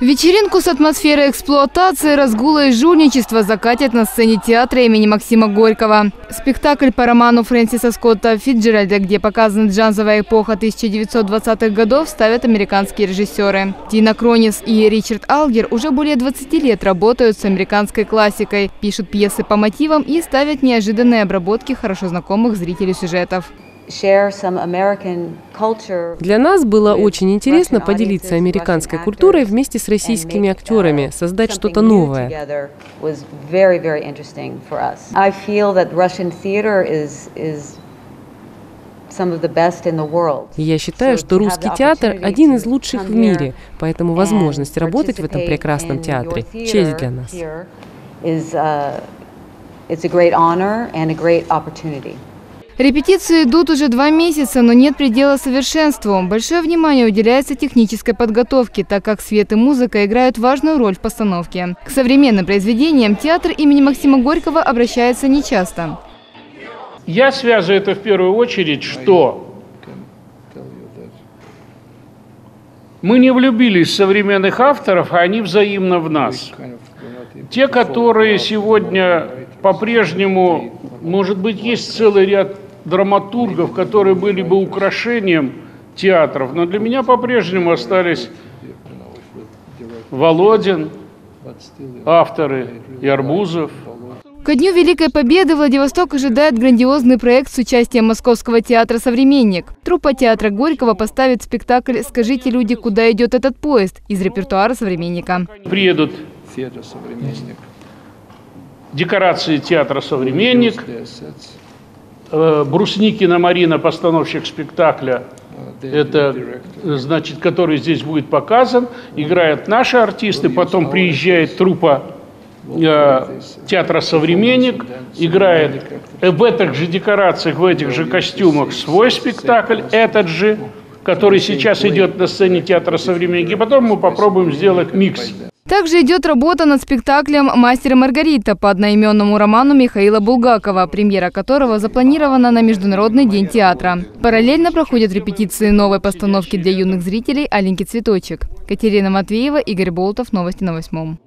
Вечеринку с атмосферой эксплуатации, разгула и жульничества закатят на сцене театра имени Максима Горького. Спектакль по роману Фрэнсиса Скотта Фиджеральда, где показана джазовая эпоха 1920-х годов, ставят американские режиссеры. Тина Кронис и Ричард Алгер уже более 20 лет работают с американской классикой, пишут пьесы по мотивам и ставят неожиданные обработки хорошо знакомых зрителю сюжетов. Для нас было очень интересно поделиться американской культурой вместе с российскими актерами, создать что-то новое. Я считаю, что русский театр один из лучших в мире, поэтому возможность работать в этом прекрасном театре – честь для нас. It's a great honor and a great opportunity. Репетиции идут уже два месяца, но нет предела совершенству. Большое внимание уделяется технической подготовке, так как свет и музыка играют важную роль в постановке. К современным произведениям театр имени Максима Горького обращается нечасто. Я связываю это в первую очередь, что мы не влюбились в современных авторов, а они взаимно в нас. Те, которые сегодня по-прежнему, может быть, есть целый ряд драматургов, которые были бы украшением театров, но для меня по-прежнему остались Володин, авторы и Арбузов. Ко Дню Великой Победы Владивосток ожидает грандиозный проект с участием Московского театра «Современник». Труппа театра Горького поставит спектакль «Скажите, люди, куда идет этот поезд» из репертуара «Современника». Приедут декорации театра «Современник», Брусникина Марина, постановщик спектакля, это, значит, который здесь будет показан, играют наши артисты, потом приезжает труппа э, театра «Современник», играет в этих же декорациях, в этих же костюмах свой спектакль, этот же, который сейчас идет на сцене театра «Современник», и потом мы попробуем сделать микс. Также идет работа над спектаклем «Мастер и Маргарита» по одноименному роману Михаила Булгакова, премьера которого запланирована на Международный день театра. Параллельно проходят репетиции новой постановки для юных зрителей «Аленький цветочек». Катерина Матвеева, Игорь Болтов. Новости на восьмом.